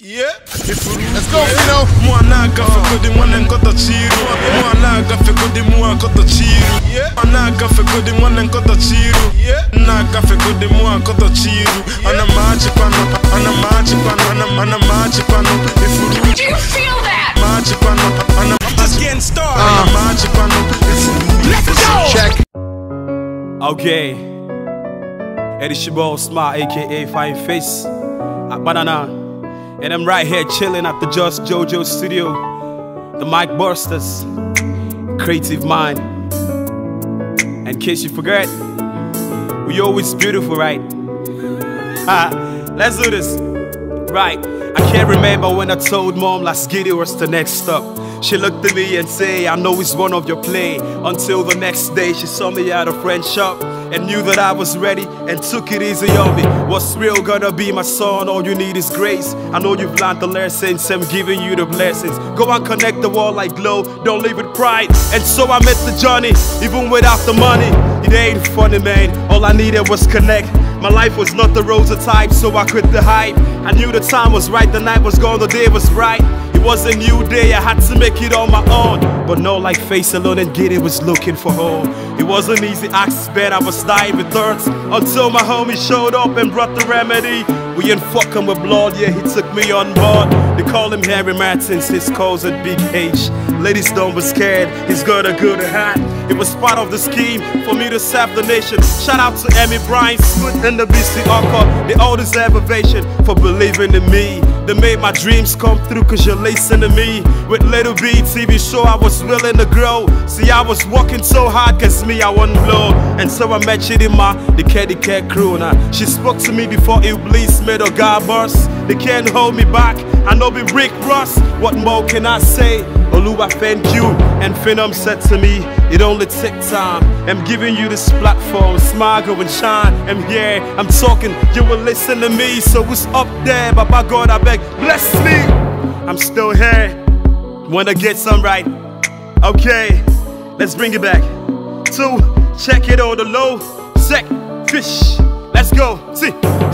Yeah. Let's go, Fino. Mwana akafekodi mwana nkota chiru Mwana akafekodi mwa akota chiru Mwana akafekodi mwana nkota chiru Nna akafekodi mwa akota chiru Ana machi pano, ana machi pano, ana, ana machi pano Ifuru Do you feel that? machi pano, ana Just getting started. ana machi pano Let's go. Check. Okay. Eddie Shabo Smart, aka Fine Face. At Banana. And I'm right here chilling at the Just JoJo studio. The Micbustas. Creative Mind. In case you forget, we always beautiful, right? Ha, Let's do this. Right. I can't remember when I told mom let's get was the next stop. She looked at me and say, I know it's one of your play. Until the next day, she saw me at a friend's shop and knew that I was ready and took it easy on me. What's real gonna be my son? All you need is grace. I know you've learned the lessons, I'm giving you the blessings. Go and connect the wall like glow, don't leave with pride. And so I met the journey, even without the money. It ain't funny, man. All I needed was connect. My life was not the rosy type, so I quit the hype. I knew the time was right, the night was gone, the day was right. Was a new day, I had to make it on my own. But no, like face alone and Giddy was looking for home. It wasn't easy, access bed, I was dying with thirst. Until my homie showed up and brought the remedy. We ain't fucking with blood, yeah, he took me on board. They call him Harry Martins, his calls at Big H. Ladies don't be scared, he's got a good hat. It was part of the scheme for me to serve the nation. Shout out to Emmy Bryan, Smith and the BC Arca. They all deserve ovation for believing in me. They made my dreams come through cause you're listening to me. With Little B TV show, I was willing to grow. See, I was working so hard cause me, I wouldn't blow. And so I met Chidima, the Caddy Cat crew. Now, she spoke to me before Iblis made a god bust. They can't hold me back. I know be Rick Ross. What more can I say? Oluwa, thank you. And Phenom said to me, it only take time. I'm giving you this platform, smile, go and shine. I'm here, I'm talking, you will listen to me. So what's up there? Baba God, I beg, bless me. I'm still here. Wanna get some right? Okay, let's bring it back. Two, check it on the low. Sec, fish. Let's go. See.